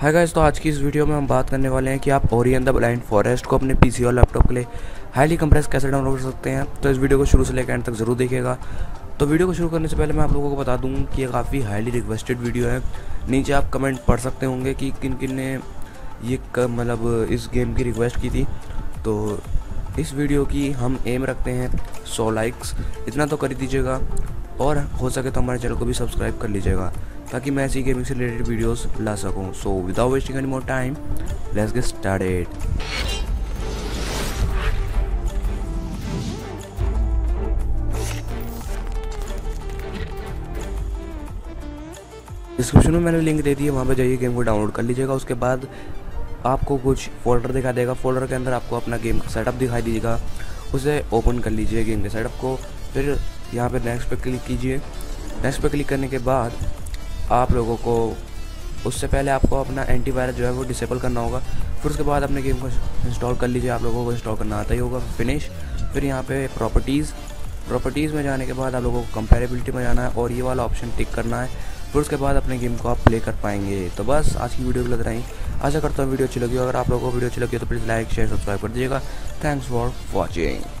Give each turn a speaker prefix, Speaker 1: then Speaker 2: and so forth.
Speaker 1: Hi guys तो आज की इस वीडियो में हम बात करने वाले हैं कि आप ओरियन द ब्लाइंड फॉरेस्ट को अपने पीसी और लैपटॉप के लिए हाईली कंप्रेस कैसे डाउनलोड कर सकते हैं? तो इस वीडियो को शुरू से लेकर एंड तक ज़रूर देखिएगा। तो वीडियो को शुरू करने से पहले मैं आप लोगों को बता दूँ कि ये काफ़ी हाईली रिक्वेस्टेड वीडियो है। नीचे आप कमेंट पढ़ सकते होंगे कि किन किन ने ये मतलब इस गेम की रिक्वेस्ट की थी। तो इस वीडियो की हम एम रखते हैं सौ लाइक्स इतना तो कर दीजिएगा। और हो सके तो हमारे चैनल को भी सब्सक्राइब कर लीजिएगा, ताकि मैं ऐसी गेमिंग से रिलेटेड वीडियोस ला सकूँ। So without wasting any more time let's get started description में मैंने लिंक दे दी है, वहाँ पर जाइए गेम को डाउनलोड कर लीजिएगा। उसके बाद आपको कुछ फोल्डर दिखा देगा। फोल्डर के अंदर आपको अपना गेम का सेटअप दिखाई दीजिएगा। उसे ओपन कर लीजिए गेम के सेटअप को। फिर यहाँ पे नेक्स्ट पे क्लिक कीजिए। नेक्स्ट पे क्लिक करने के बाद आप लोगों को उससे पहले आपको अपना एंटीवायरस जो है वो डिसेबल करना होगा। फिर उसके बाद अपने गेम को इंस्टॉल कर लीजिए। आप लोगों को इंस्टॉल करना आता ही होगा। फिनिश फिर यहाँ पे प्रॉपर्टीज़ प्रॉपर्टीज़ में जाने के बाद आप लोगों को कंपेरेबिलिटी में जाना है और ये वाला ऑप्शन टिक करना है। फिर उसके बाद अपने गेम को आप प्ले कर पाएँगे। तो बस, आज की वीडियो लग रही आशा करता हूँ वीडियो अच्छी लगी अगर आप लोगों को वीडियो अच्छी लगी तो प्लीज़ लाइक शेयर सब्सक्राइब कर दीजिएगा। Thanks for watching